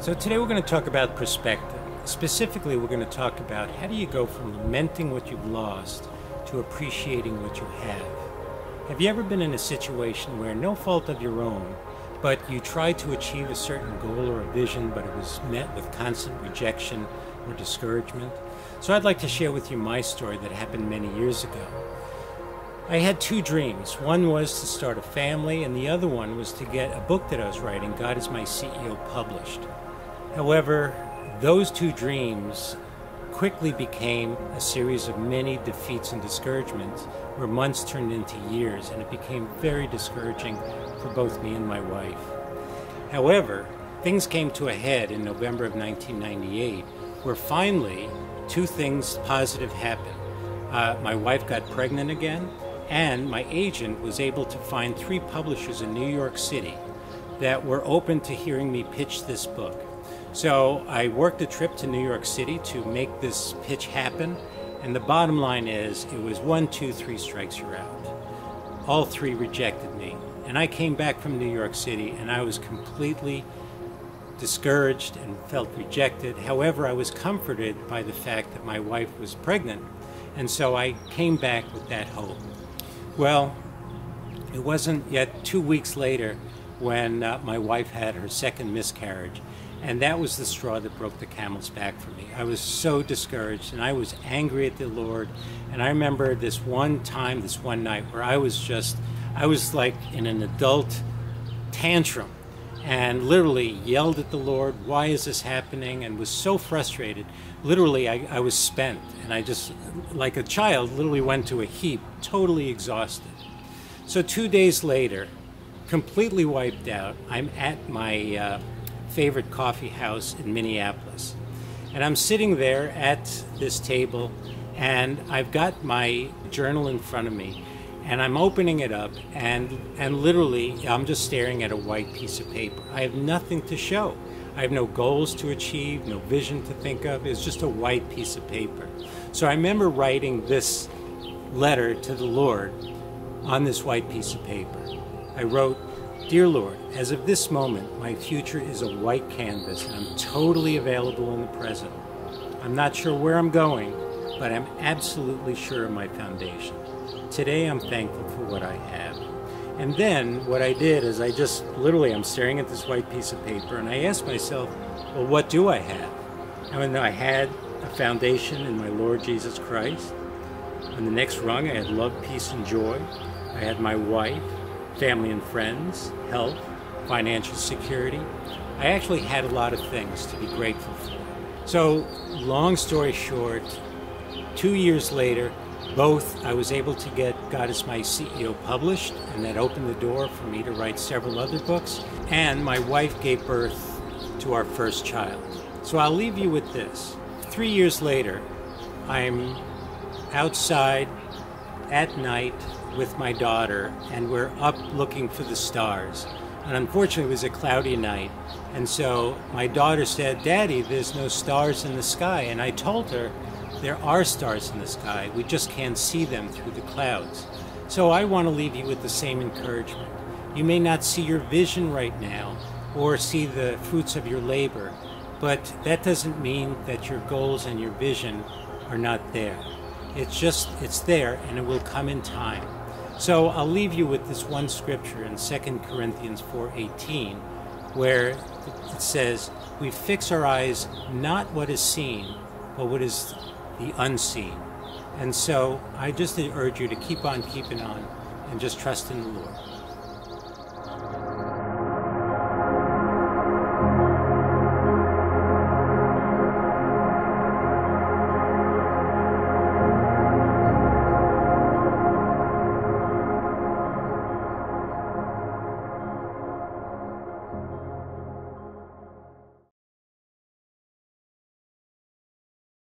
So today we're going to talk about perspective. Specifically, we're going to talk about how do you go from lamenting what you've lost to appreciating what you have. Have you ever been in a situation where no fault of your own, but you tried to achieve a certain goal or a vision, but it was met with constant rejection or discouragement? So I'd like to share with you my story that happened many years ago. I had two dreams. One was to start a family, and the other one was to get a book that I was writing, God is My CEO, published. However, those two dreams quickly became a series of many defeats and discouragements where months turned into years, and it became very discouraging for both me and my wife. However, things came to a head in November of 1998 where finally two things positive happened. Uh, my wife got pregnant again, and my agent was able to find three publishers in New York City that were open to hearing me pitch this book. So I worked a trip to New York City to make this pitch happen, and the bottom line is it was one, two, three strikes, you're out. All three rejected me. And I came back from New York City and I was completely discouraged and felt rejected. However, I was comforted by the fact that my wife was pregnant, and so I came back with that hope. Well, it wasn't yet two weeks later when uh, my wife had her second miscarriage, and that was the straw that broke the camel's back for me. I was so discouraged, and I was angry at the Lord. And I remember this one time, this one night, where I was just, I was like in an adult tantrum and literally yelled at the Lord, Why is this happening? and was so frustrated. Literally, I, I, was spent, and I just, like a child, literally went to a heap, totally exhausted. So, two days later, completely wiped out, I'm at my uh, favorite coffee house in Minneapolis. And I'm sitting there at this table, and I've got my journal in front of me and I'm opening it up, and and literally I'm just staring at a white piece of paper. I have nothing to show. I have no goals to achieve, no vision to think of. It's just a white piece of paper. So I remember writing this letter to the Lord on this white piece of paper. I wrote, Dear Lord, as of this moment, my future is a white canvas and I'm totally available in the present. I'm not sure where I'm going, but I'm absolutely sure of my foundation. Today I'm thankful for what I have. And then what I did is I just literally I'm staring at this white piece of paper and I asked myself, well, what do I have? Mean, I had a foundation in my Lord Jesus Christ. On the next rung, I had love, peace, and joy. I had my wife, family and friends, health, financial security. I actually had a lot of things to be grateful for. So, long story short, two years later, both I was able to get God is My CEO published, and that opened the door for me to write several other books. And my wife gave birth to our first child. So I'll leave you with this. Three years later, I'm outside at night with my daughter, and we're up looking for the stars. And unfortunately, it was a cloudy night. And so my daughter said, Daddy, there's no stars in the sky. And I told her, there are stars in the sky, we just can't see them through the clouds. So I want to leave you with the same encouragement. You may not see your vision right now or see the fruits of your labor, but that doesn't mean that your goals and your vision are not there. It's just, it's there and it will come in time. So I'll leave you with this one scripture in 2 Corinthians 4:18 where it says, "We fix our eyes not what is seen, but what is the unseen. And so I just urge you to keep on keeping on and just trust in the Lord.